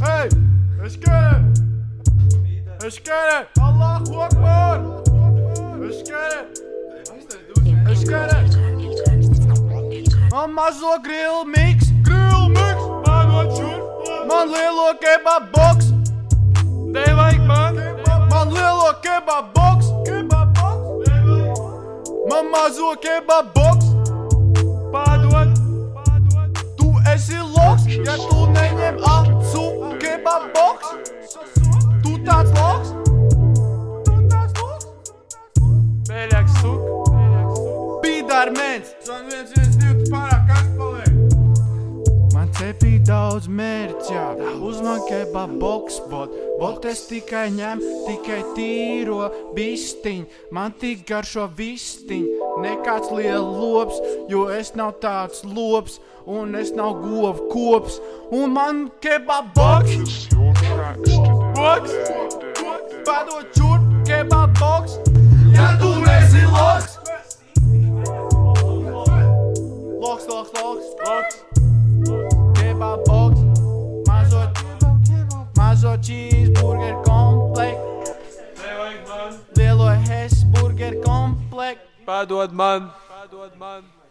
Hey, es kere. Es kere. Allahu Akbar. Es kere. Es kere. Man mazo grill mix. Grill mix. Padod šurp. Man lielo kebab box. Tev vajag man. Man lielo kebab box. Kebab box. Man mazo kebab box. Pīdārmens. Zvan viens, viens, divi, tu pārāk kas paliek. Man cepī daudz mērķā, uzman kebab box, bot, bot es tikai ņem, tikai tīro bistiņu, man tik garšo vistiņu, nekāds liels lops, jo es nav tāds lops, un es nav govu kops, un man kebab box, box, padot čurp, kebab box, ja tu nesi loks. Loks, loks, loks. Kebab box, mazo, mazo cheeseburger komplekt, lielo Hesburger komplekt. Padod man, padod man.